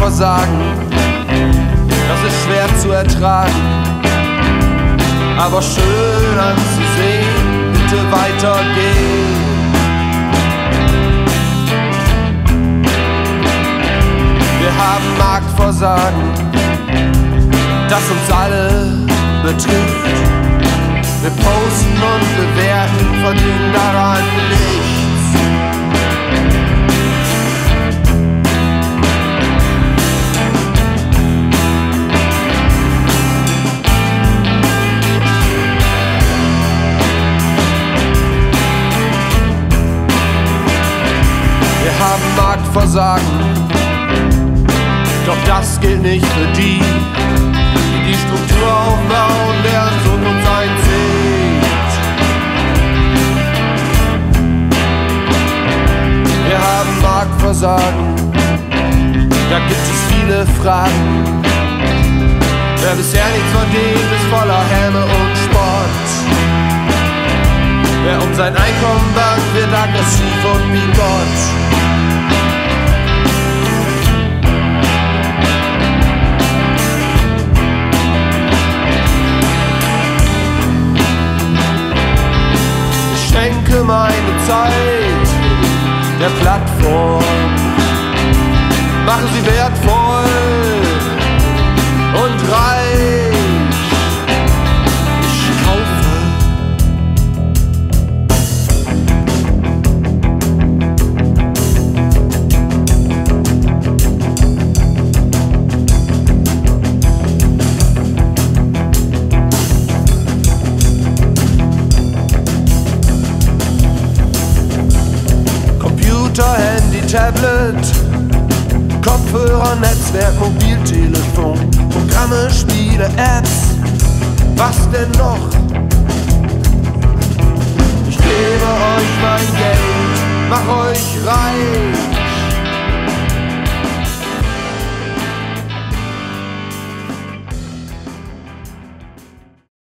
Versagen, das ist schwer zu ertragen, aber schön anzusehen, bitte weitergehen. Wir haben Marktversagen, das uns alle betrifft. Wir posten und bewerten, verdienen daran nichts. Marktversagen doch das gilt nicht für die, die die Struktur aufbauen, deren uns einzieht. Wir haben Marktversagen, da gibt es viele Fragen. Wer bisher nichts verdient, ist voller Häme und Sport. Wer um sein Einkommen bangt, wird aggressiv und wie Schenke meine Zeit der Plattform. Mache sie Tablet, Kopfhörer, Netzwerk, Mobiltelefon, Programme, Spiele, Apps, was denn noch?